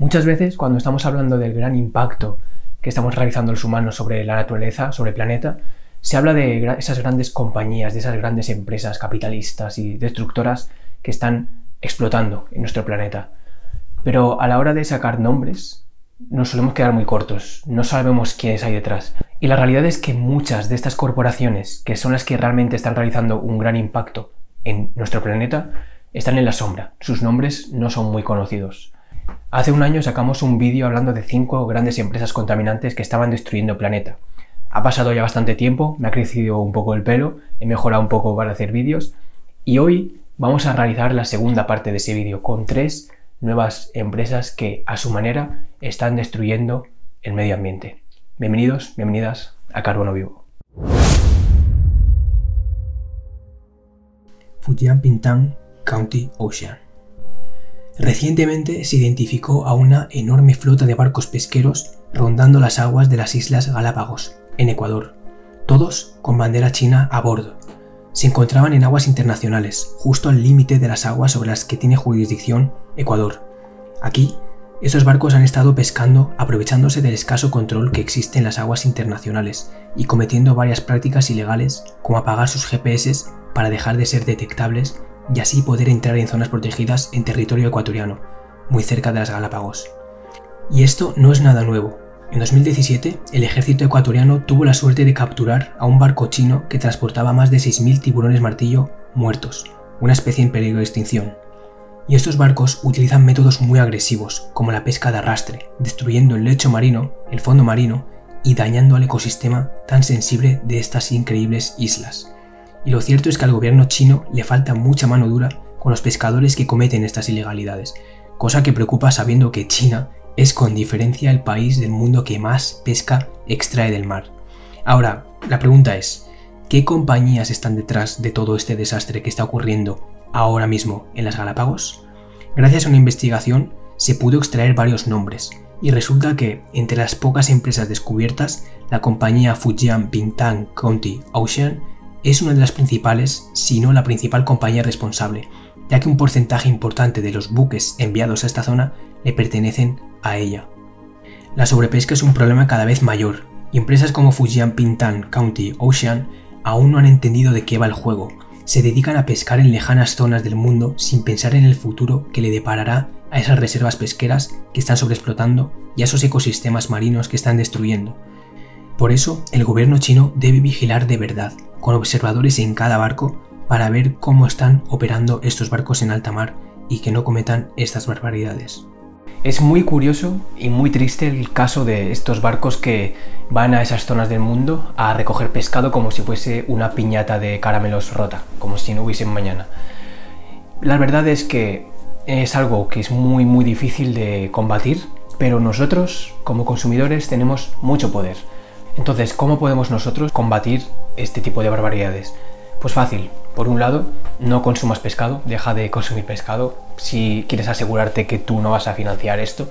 Muchas veces cuando estamos hablando del gran impacto que estamos realizando los humanos sobre la naturaleza, sobre el planeta, se habla de esas grandes compañías, de esas grandes empresas capitalistas y destructoras que están explotando en nuestro planeta. Pero a la hora de sacar nombres, nos solemos quedar muy cortos, no sabemos quiénes hay detrás. Y la realidad es que muchas de estas corporaciones, que son las que realmente están realizando un gran impacto en nuestro planeta, están en la sombra. Sus nombres no son muy conocidos. Hace un año sacamos un vídeo hablando de cinco grandes empresas contaminantes que estaban destruyendo el planeta. Ha pasado ya bastante tiempo, me ha crecido un poco el pelo, he mejorado un poco para hacer vídeos y hoy vamos a realizar la segunda parte de ese vídeo con tres nuevas empresas que a su manera están destruyendo el medio ambiente. Bienvenidos, bienvenidas a Carbono Vivo. Fujian Pintang County Ocean. Recientemente se identificó a una enorme flota de barcos pesqueros rondando las aguas de las Islas Galápagos, en Ecuador, todos con bandera china a bordo. Se encontraban en aguas internacionales, justo al límite de las aguas sobre las que tiene jurisdicción Ecuador. Aquí, estos barcos han estado pescando aprovechándose del escaso control que existe en las aguas internacionales y cometiendo varias prácticas ilegales como apagar sus GPS para dejar de ser detectables y así poder entrar en zonas protegidas en territorio ecuatoriano, muy cerca de las Galápagos. Y esto no es nada nuevo, en 2017, el ejército ecuatoriano tuvo la suerte de capturar a un barco chino que transportaba más de 6.000 tiburones martillo muertos, una especie en peligro de extinción. Y estos barcos utilizan métodos muy agresivos, como la pesca de arrastre, destruyendo el lecho marino, el fondo marino y dañando al ecosistema tan sensible de estas increíbles islas. Y lo cierto es que al gobierno chino le falta mucha mano dura con los pescadores que cometen estas ilegalidades, cosa que preocupa sabiendo que China es con diferencia el país del mundo que más pesca extrae del mar. Ahora, la pregunta es, ¿qué compañías están detrás de todo este desastre que está ocurriendo ahora mismo en las Galápagos? Gracias a una investigación se pudo extraer varios nombres, y resulta que entre las pocas empresas descubiertas, la compañía Fujian Bintang County Ocean es una de las principales, si no la principal compañía responsable, ya que un porcentaje importante de los buques enviados a esta zona le pertenecen a ella. La sobrepesca es un problema cada vez mayor, y empresas como Fujian Pintan County Ocean aún no han entendido de qué va el juego. Se dedican a pescar en lejanas zonas del mundo sin pensar en el futuro que le deparará a esas reservas pesqueras que están sobreexplotando y a esos ecosistemas marinos que están destruyendo. Por eso, el gobierno chino debe vigilar de verdad, con observadores en cada barco, para ver cómo están operando estos barcos en alta mar y que no cometan estas barbaridades. Es muy curioso y muy triste el caso de estos barcos que van a esas zonas del mundo a recoger pescado como si fuese una piñata de caramelos rota, como si no hubiesen mañana. La verdad es que es algo que es muy muy difícil de combatir, pero nosotros como consumidores tenemos mucho poder. Entonces, ¿cómo podemos nosotros combatir este tipo de barbaridades? Pues fácil, por un lado, no consumas pescado, deja de consumir pescado si quieres asegurarte que tú no vas a financiar esto.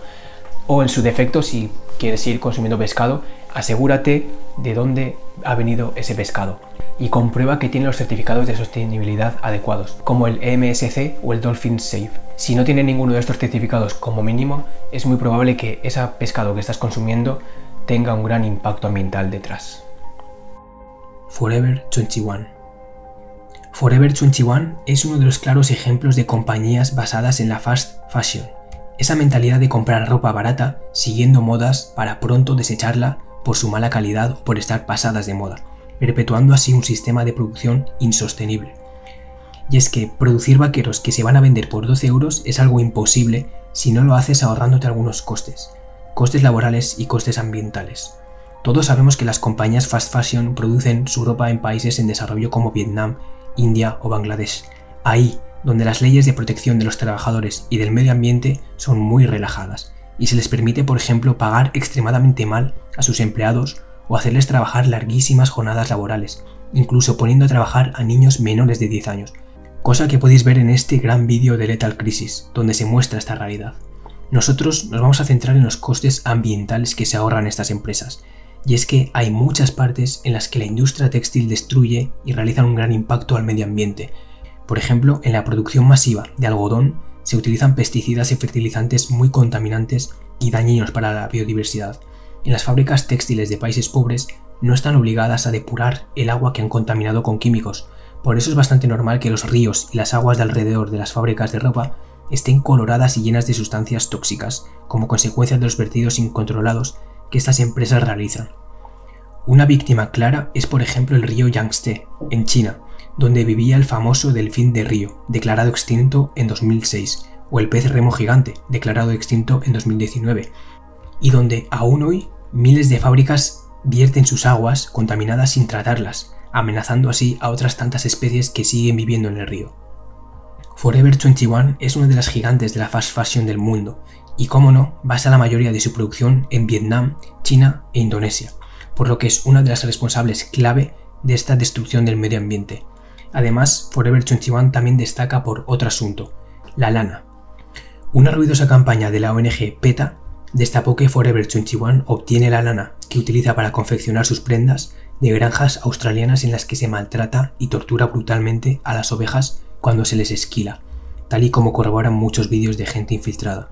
O en su defecto, si quieres ir consumiendo pescado, asegúrate de dónde ha venido ese pescado y comprueba que tiene los certificados de sostenibilidad adecuados, como el MSC o el Dolphin Safe. Si no tiene ninguno de estos certificados como mínimo, es muy probable que ese pescado que estás consumiendo tenga un gran impacto ambiental detrás. Forever 21 Forever 21 es uno de los claros ejemplos de compañías basadas en la fast fashion, esa mentalidad de comprar ropa barata siguiendo modas para pronto desecharla por su mala calidad o por estar pasadas de moda, perpetuando así un sistema de producción insostenible. Y es que producir vaqueros que se van a vender por 12 euros es algo imposible si no lo haces ahorrándote algunos costes, costes laborales y costes ambientales. Todos sabemos que las compañías fast fashion producen su ropa en países en desarrollo como Vietnam India o Bangladesh, ahí donde las leyes de protección de los trabajadores y del medio ambiente son muy relajadas, y se les permite, por ejemplo, pagar extremadamente mal a sus empleados o hacerles trabajar larguísimas jornadas laborales, incluso poniendo a trabajar a niños menores de 10 años, cosa que podéis ver en este gran vídeo de Lethal Crisis, donde se muestra esta realidad. Nosotros nos vamos a centrar en los costes ambientales que se ahorran estas empresas, y es que hay muchas partes en las que la industria textil destruye y realiza un gran impacto al medio ambiente. Por ejemplo, en la producción masiva de algodón se utilizan pesticidas y fertilizantes muy contaminantes y dañinos para la biodiversidad. En las fábricas textiles de países pobres no están obligadas a depurar el agua que han contaminado con químicos, por eso es bastante normal que los ríos y las aguas de alrededor de las fábricas de ropa estén coloradas y llenas de sustancias tóxicas, como consecuencia de los vertidos incontrolados que estas empresas realizan. Una víctima clara es por ejemplo el río Yangtze, en China, donde vivía el famoso delfín de río, declarado extinto en 2006, o el pez remo gigante, declarado extinto en 2019, y donde aún hoy miles de fábricas vierten sus aguas contaminadas sin tratarlas, amenazando así a otras tantas especies que siguen viviendo en el río. Forever 21 es una de las gigantes de la fast fashion del mundo y, como no, basa la mayoría de su producción en Vietnam, China e Indonesia, por lo que es una de las responsables clave de esta destrucción del medio ambiente. Además, Forever 21 también destaca por otro asunto, la lana. Una ruidosa campaña de la ONG PETA destapó que Forever 21 obtiene la lana que utiliza para confeccionar sus prendas de granjas australianas en las que se maltrata y tortura brutalmente a las ovejas cuando se les esquila, tal y como corroboran muchos vídeos de gente infiltrada.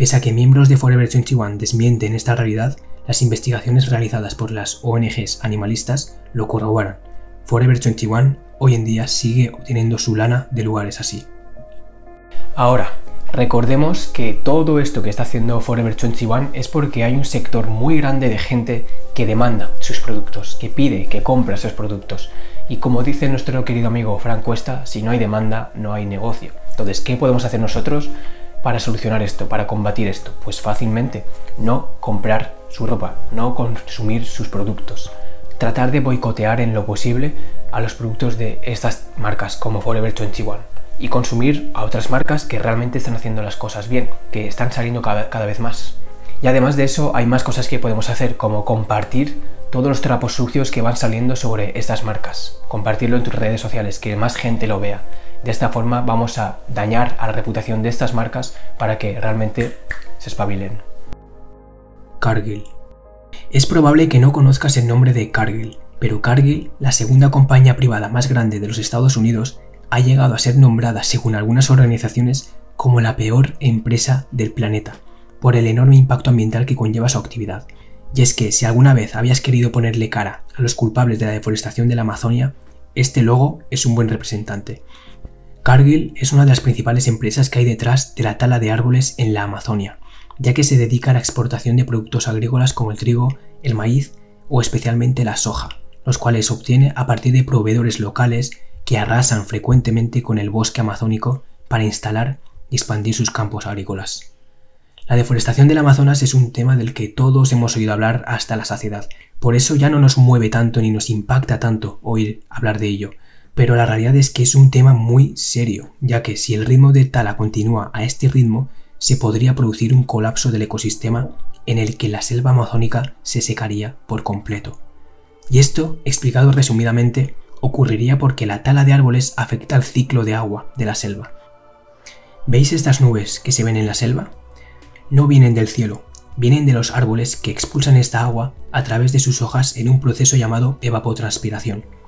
Pese a que miembros de Forever 21 desmienten esta realidad, las investigaciones realizadas por las ONGs animalistas lo corroboran. Forever 21 hoy en día sigue obteniendo su lana de lugares así. Ahora, recordemos que todo esto que está haciendo Forever 21 es porque hay un sector muy grande de gente que demanda sus productos, que pide, que compra esos productos. Y como dice nuestro querido amigo Frank Cuesta, si no hay demanda, no hay negocio. Entonces, ¿qué podemos hacer nosotros para solucionar esto, para combatir esto? Pues fácilmente, no comprar su ropa, no consumir sus productos. Tratar de boicotear en lo posible a los productos de estas marcas como Forever 21 y consumir a otras marcas que realmente están haciendo las cosas bien, que están saliendo cada, vez más. Y además de eso hay más cosas que podemos hacer, como compartir todos los trapos sucios que van saliendo sobre estas marcas. Compartirlo en tus redes sociales, que más gente lo vea. De esta forma vamos a dañar a la reputación de estas marcas para que realmente se espabilen. Cargill. Es probable que no conozcas el nombre de Cargill, pero Cargill, la segunda compañía privada más grande de los Estados Unidos, ha llegado a ser nombrada, según algunas organizaciones, como la peor empresa del planeta por el enorme impacto ambiental que conlleva su actividad. Y es que si alguna vez habías querido ponerle cara a los culpables de la deforestación de la Amazonia, este logo es un buen representante. Cargill es una de las principales empresas que hay detrás de la tala de árboles en la Amazonia, ya que se dedica a la exportación de productos agrícolas como el trigo, el maíz o especialmente la soja, los cuales obtiene a partir de proveedores locales que arrasan frecuentemente con el bosque amazónico para instalar y expandir sus campos agrícolas. La deforestación del Amazonas es un tema del que todos hemos oído hablar hasta la saciedad. Por eso ya no nos mueve tanto ni nos impacta tanto oír hablar de ello. Pero la realidad es que es un tema muy serio, ya que si el ritmo de tala continúa a este ritmo, se podría producir un colapso del ecosistema en el que la selva amazónica se secaría por completo. Y esto, explicado resumidamente, ocurriría porque la tala de árboles afecta al ciclo de agua de la selva. ¿Veis estas nubes que se ven en la selva? no vienen del cielo, vienen de los árboles que expulsan esta agua a través de sus hojas en un proceso llamado evapotranspiración.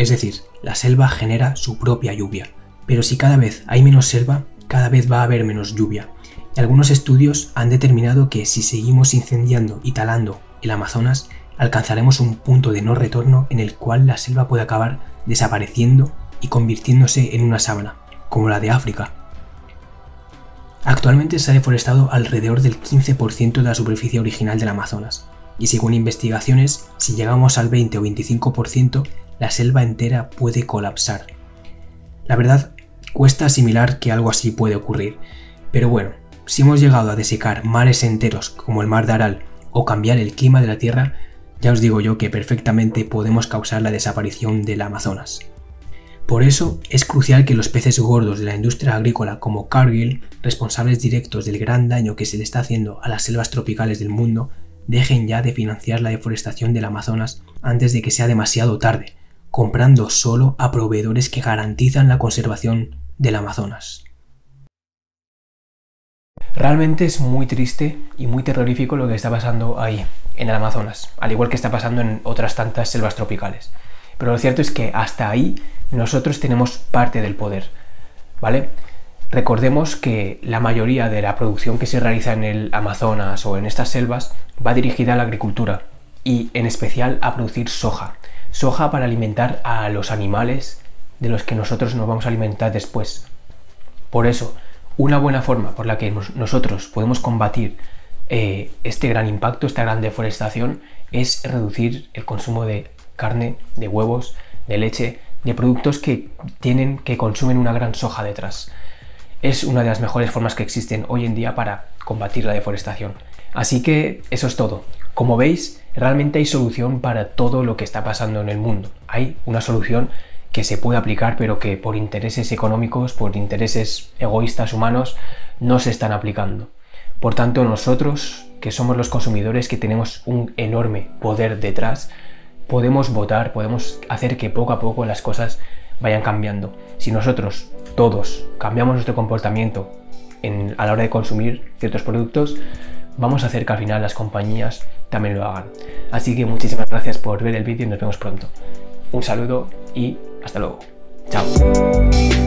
Es decir, la selva genera su propia lluvia. Pero si cada vez hay menos selva, cada vez va a haber menos lluvia. Y algunos estudios han determinado que si seguimos incendiando y talando el Amazonas, alcanzaremos un punto de no retorno en el cual la selva puede acabar desapareciendo y convirtiéndose en una sábana, como la de África, Actualmente se ha deforestado alrededor del 15% de la superficie original del Amazonas, y según investigaciones, si llegamos al 20 o 25%, la selva entera puede colapsar. La verdad, cuesta asimilar que algo así puede ocurrir, pero bueno, si hemos llegado a desecar mares enteros como el mar de Aral o cambiar el clima de la Tierra, ya os digo yo que perfectamente podemos causar la desaparición del Amazonas. Por eso es crucial que los peces gordos de la industria agrícola como Cargill, responsables directos del gran daño que se le está haciendo a las selvas tropicales del mundo, dejen ya de financiar la deforestación del Amazonas antes de que sea demasiado tarde, comprando solo a proveedores que garantizan la conservación del Amazonas. Realmente es muy triste y muy terrorífico lo que está pasando ahí, en el Amazonas, al igual que está pasando en otras tantas selvas tropicales. Pero lo cierto es que hasta ahí nosotros tenemos parte del poder, ¿vale? Recordemos que la mayoría de la producción que se realiza en el Amazonas o en estas selvas va dirigida a la agricultura y en especial a producir soja. Soja para alimentar a los animales de los que nosotros nos vamos a alimentar después. Por eso, una buena forma por la que nosotros podemos combatir eh, este gran impacto, esta gran deforestación, es reducir el consumo de carne, de huevos, de leche, de productos que tienen, que consumen una gran soja detrás. Es una de las mejores formas que existen hoy en día para combatir la deforestación. Así que eso es todo. Como veis, realmente hay solución para todo lo que está pasando en el mundo. Hay una solución que se puede aplicar, pero que por intereses económicos, por intereses egoístas humanos, no se están aplicando. Por tanto, nosotros, que somos los consumidores, que tenemos un enorme poder detrás, podemos votar, podemos hacer que poco a poco las cosas vayan cambiando. Si nosotros, todos, cambiamos nuestro comportamiento a la hora de consumir ciertos productos, vamos a hacer que al final las compañías también lo hagan. Así que muchísimas gracias por ver el vídeo y nos vemos pronto. Un saludo y hasta luego. Chao.